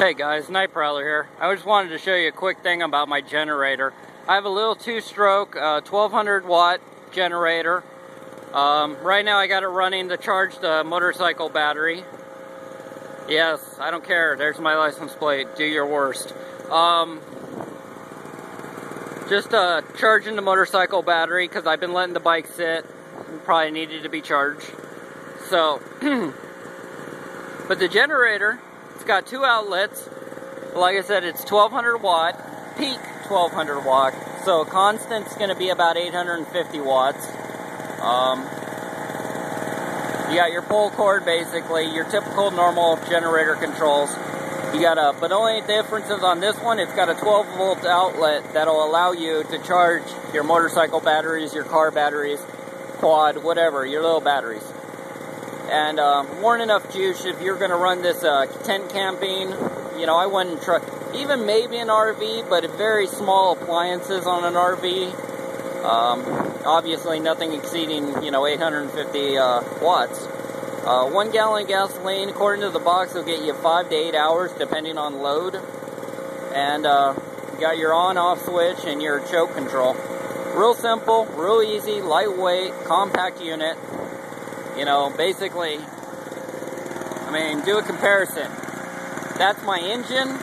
Hey guys, Night Prowler here. I just wanted to show you a quick thing about my generator. I have a little two-stroke uh, 1200 watt generator. Um, right now I got it running to charge the motorcycle battery. Yes, I don't care. There's my license plate. Do your worst. Um, just uh, charging the motorcycle battery because I've been letting the bike sit. Probably needed to be charged. So, but the generator it's got two outlets. Like I said, it's 1200 watt, peak 1200 watt. So constant's going to be about 850 watts. Um, you got your pull cord, basically, your typical normal generator controls. You got a, but only difference is on this one, it's got a 12 volt outlet that'll allow you to charge your motorcycle batteries, your car batteries, quad, whatever, your little batteries and more than enough juice if you're going to run this uh, tent camping. You know, I wouldn't try, even maybe an RV, but very small appliances on an RV. Um, obviously, nothing exceeding, you know, 850 uh, watts. Uh, one gallon gasoline, according to the box, will get you five to eight hours, depending on load. And uh, you got your on-off switch and your choke control. Real simple, real easy, lightweight, compact unit. You know, basically, I mean, do a comparison. That's my engine.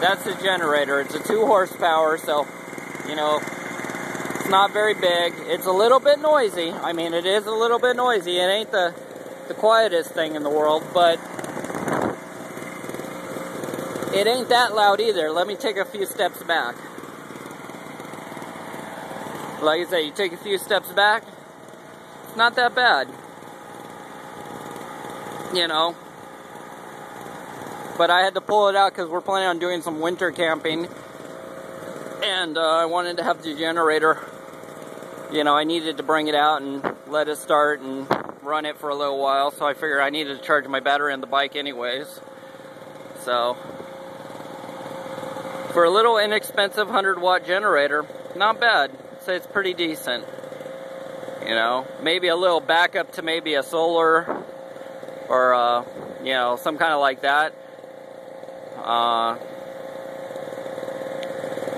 That's the generator. It's a two horsepower, so, you know, it's not very big. It's a little bit noisy. I mean, it is a little bit noisy. It ain't the, the quietest thing in the world, but it ain't that loud either. Let me take a few steps back. Like I say, you take a few steps back, not that bad. You know. But I had to pull it out because we're planning on doing some winter camping. And uh, I wanted to have the generator. You know, I needed to bring it out and let it start and run it for a little while. So I figured I needed to charge my battery on the bike anyways. So, for a little inexpensive 100 watt generator, not bad. I'd say it's pretty decent. You know, maybe a little backup to maybe a solar or, uh, you know, some kind of like that. Uh,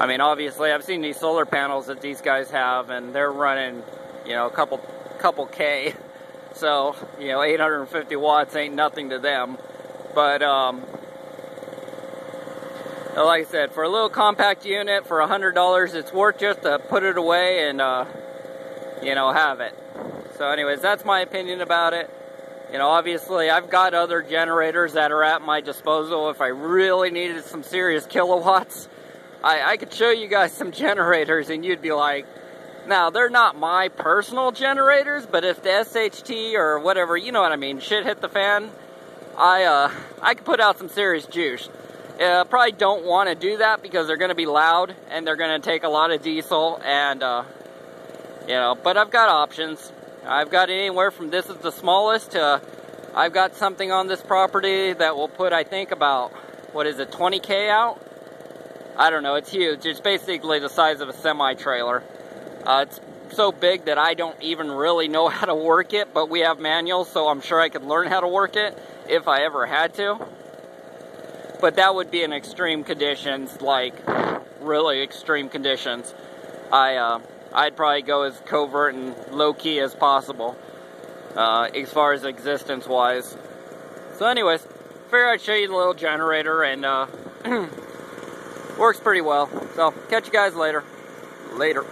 I mean, obviously, I've seen these solar panels that these guys have, and they're running, you know, a couple, couple K. So, you know, 850 watts ain't nothing to them. But, um, like I said, for a little compact unit for $100, it's worth just to put it away and, uh, you know, have it. So anyways, that's my opinion about it. You know, obviously I've got other generators that are at my disposal if I really needed some serious kilowatts. I, I could show you guys some generators and you'd be like, now they're not my personal generators, but if the SHT or whatever, you know what I mean, shit hit the fan, I, uh, I could put out some serious juice. Uh, probably don't want to do that because they're going to be loud and they're going to take a lot of diesel and uh, you know, but I've got options. I've got anywhere from this is the smallest to I've got something on this property that will put, I think, about, what is it, 20K out? I don't know, it's huge. It's basically the size of a semi-trailer. Uh, it's so big that I don't even really know how to work it, but we have manuals, so I'm sure I could learn how to work it if I ever had to. But that would be in extreme conditions, like really extreme conditions. I, uh, I'd probably go as covert and low-key as possible, uh, as far as existence-wise. So anyways, figured I'd show you the little generator, and uh, works pretty well. So, catch you guys later. Later.